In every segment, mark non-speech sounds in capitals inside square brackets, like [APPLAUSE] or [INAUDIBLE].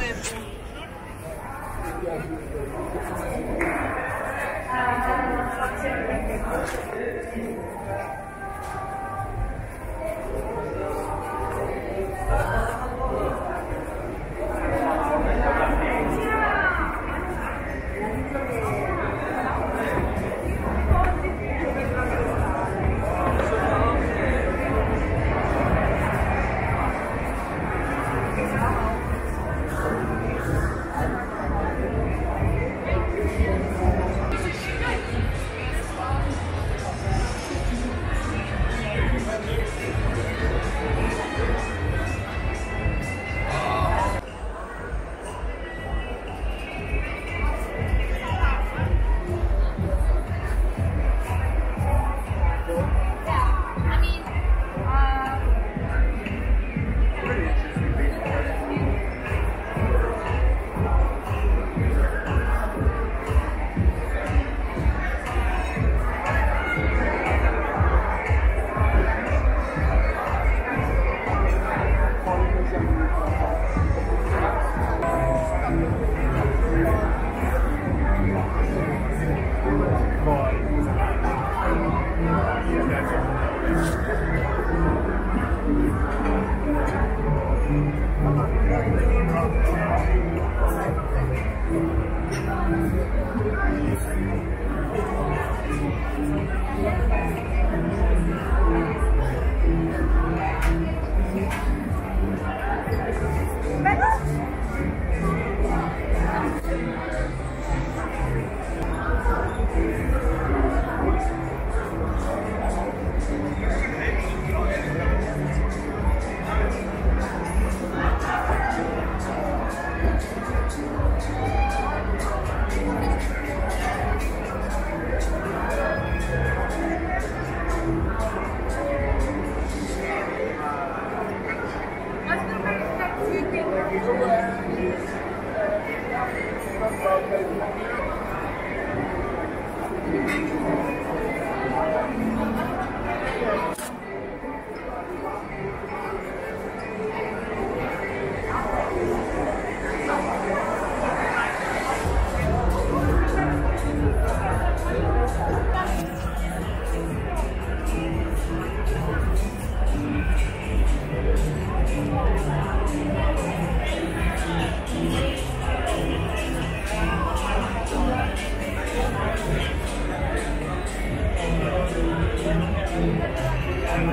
Thank you.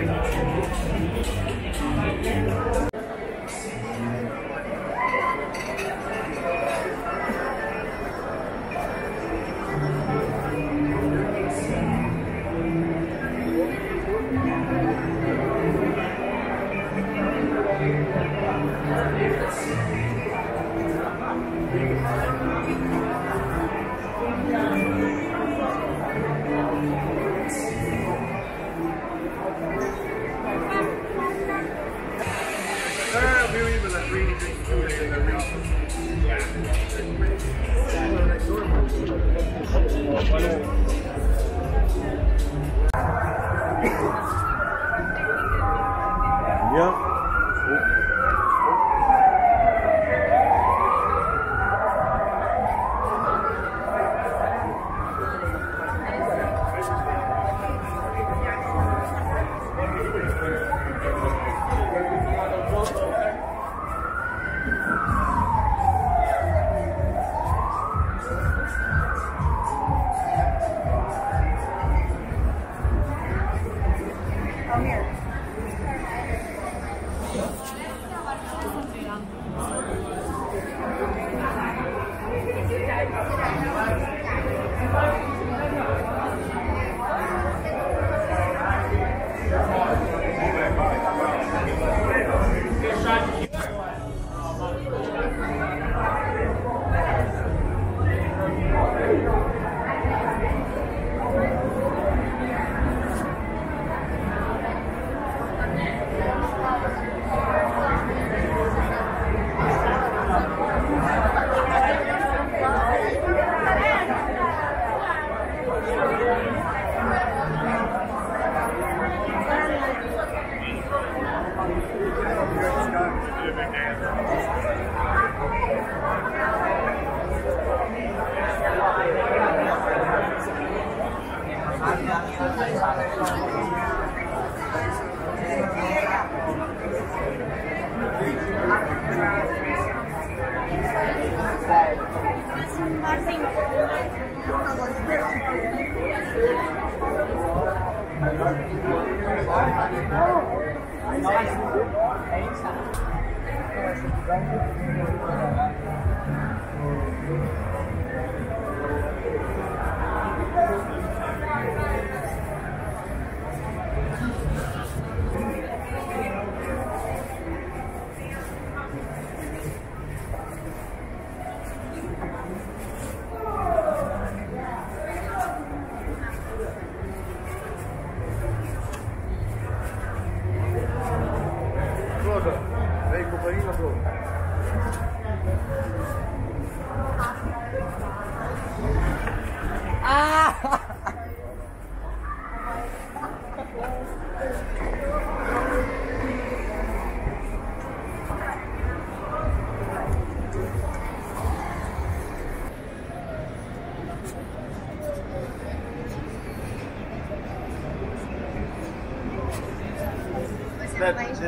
よし。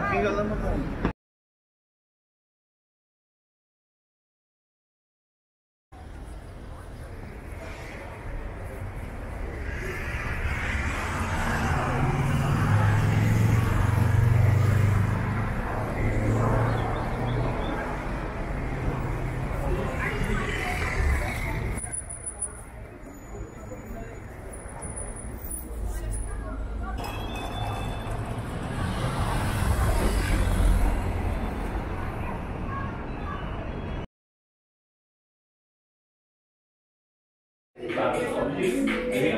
Hindi ka Ele é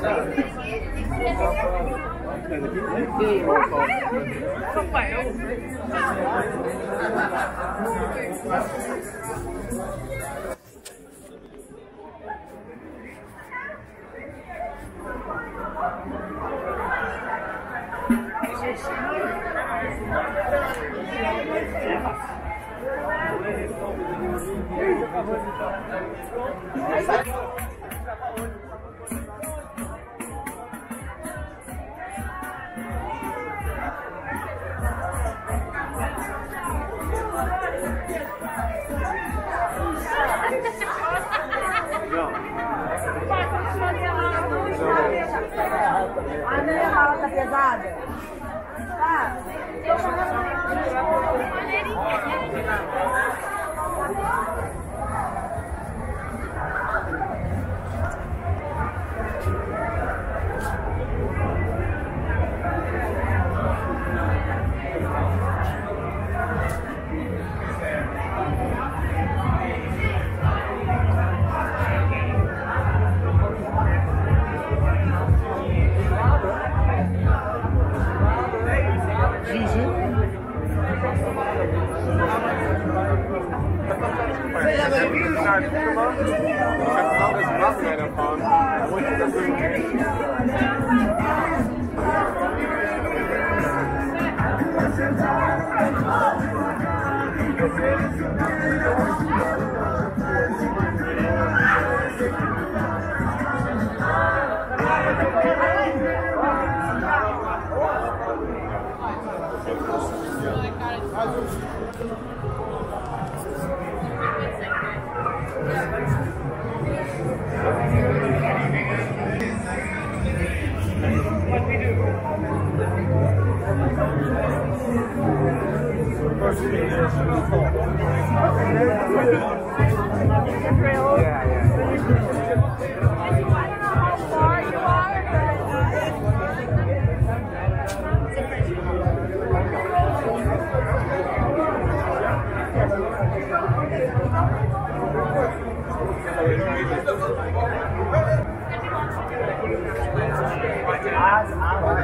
对，不买哦。A minha mala tá pesada? Tá. Kannst du genau das machen, Alter. Yeah, yeah.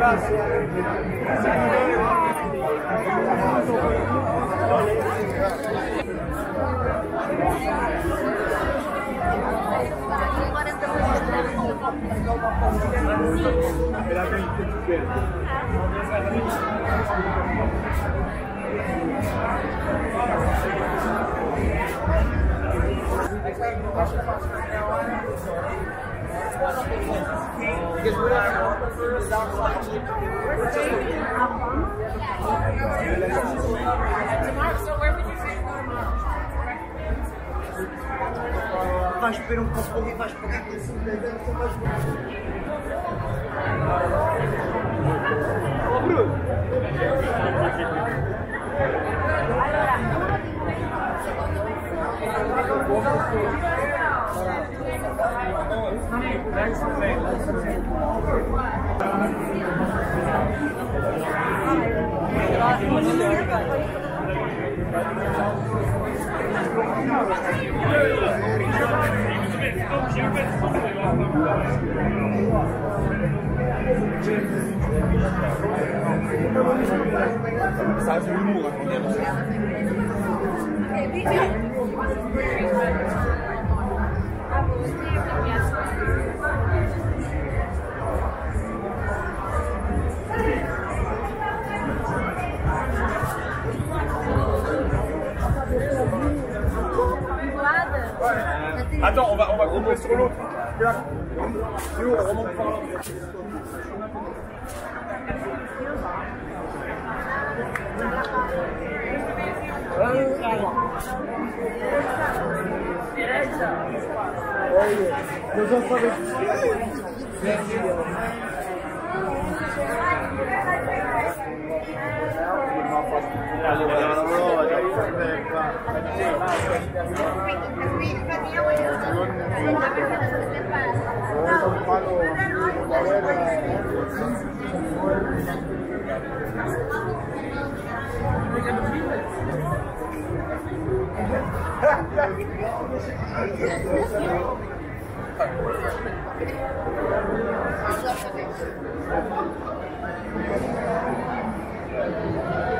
Gracias. Vais beber um copo ali, vais pagar com esse dedo, só vais 啥节目啊？兄弟们。Attends, on va, on va couper sur l'autre. Là. Théo, on remonte par là. Olha, eu já falei. Thank you la [LAUGHS]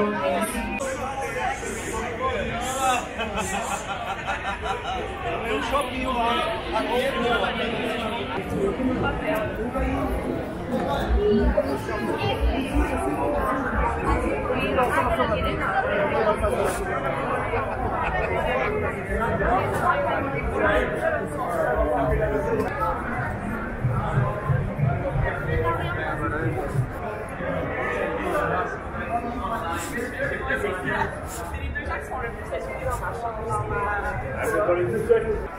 Tem um shopping lá. Aqui é o papel. Aqui é o papel. Thank you. Everybody's discussion.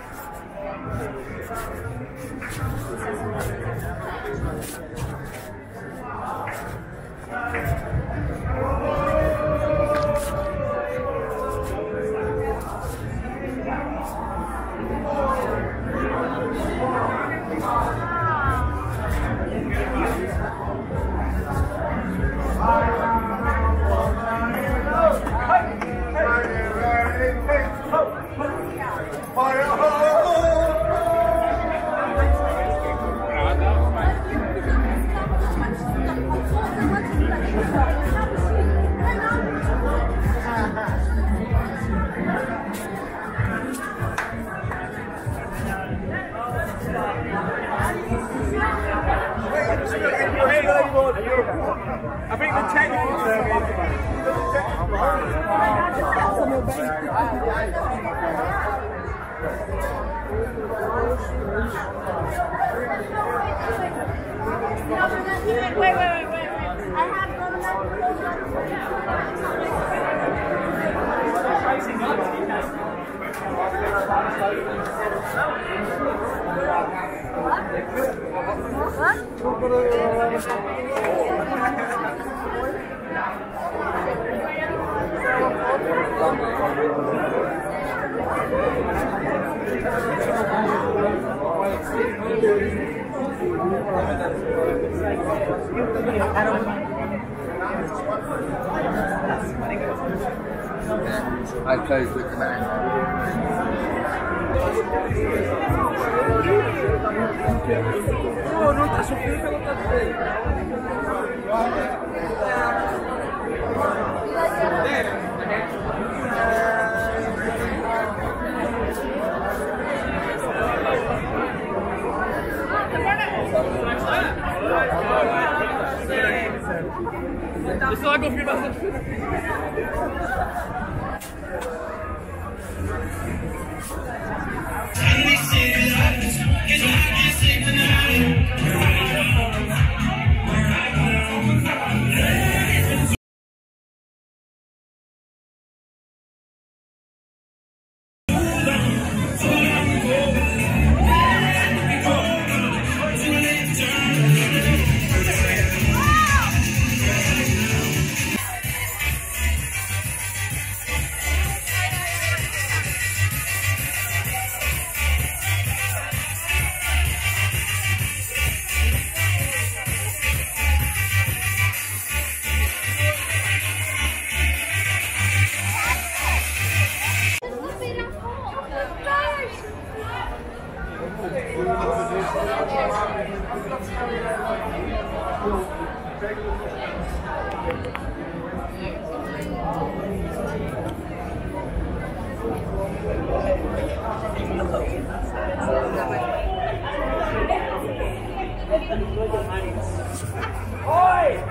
ないといけない。Ich sage auf jeden Fall. Oi!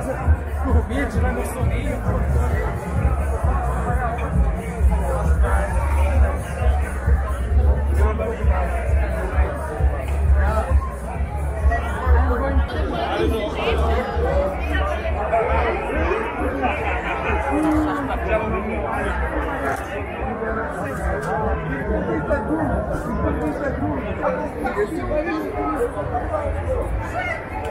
fazer curvinha, né, tirando o soninho.